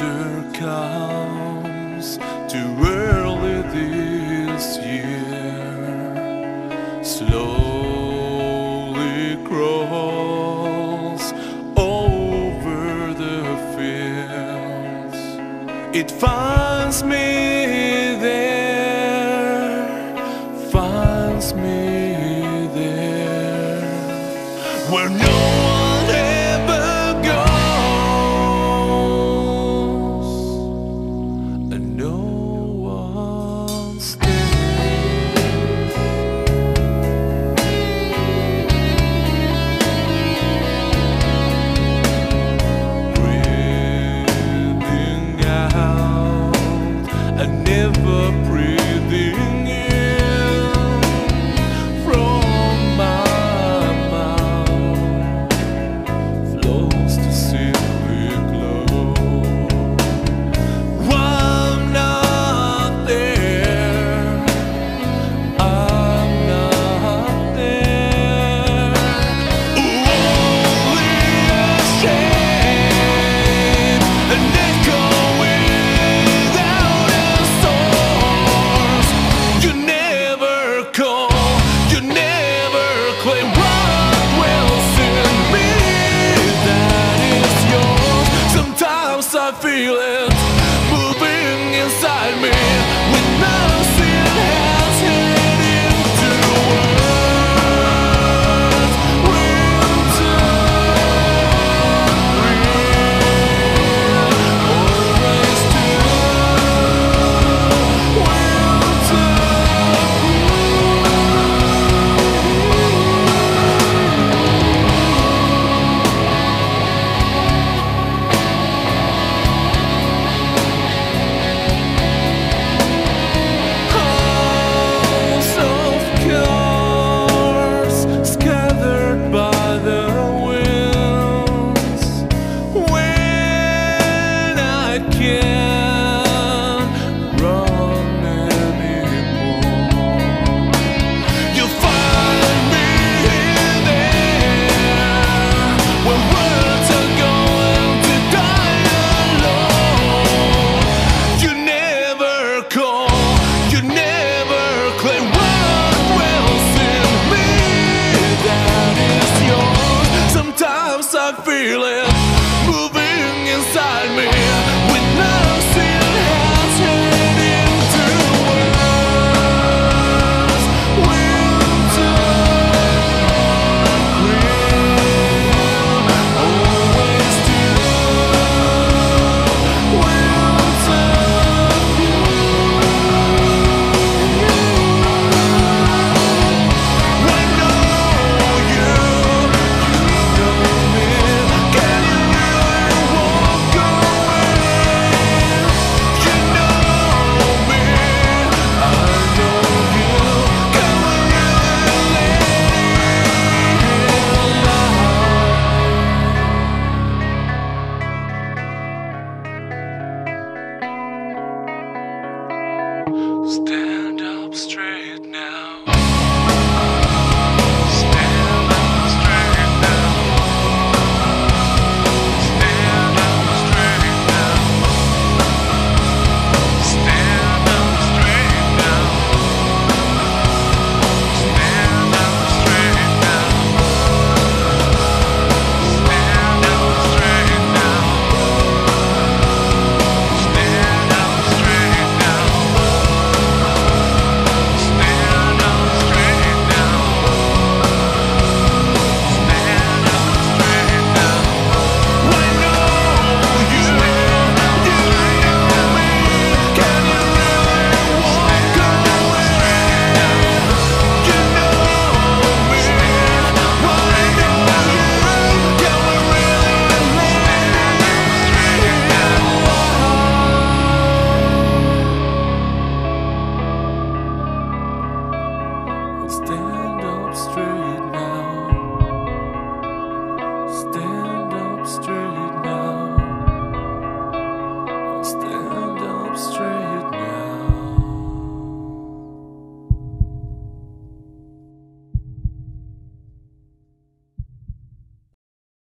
winter comes too early this year. Slowly crawls over the fields. It finds me there, finds me there, where no. ever pretty. feeling. feeling. stand up straight.